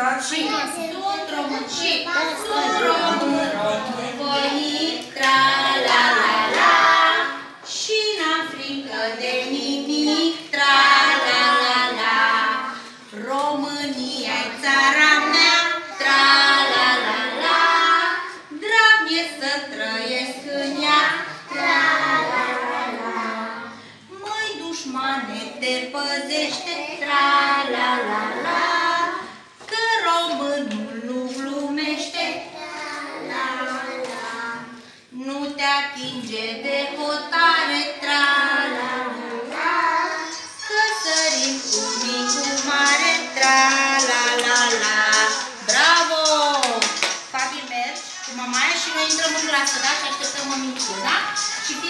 Și sunt român și sunt român Voinic, tra la la la. Și n-am frică de nimic, tra la la la. România e țara mea, tra la la la. Drag e să trăiesc în ea, tra la la la. Măi dușmane te păzește, tra la la atinge de hotare, tra la la la Că sărim cu micul mare, tra la la la Bravo! Fabi, mergi cu mamaia și noi intrăm în clasă, da? Și așteptăm mămincul, da? Și fie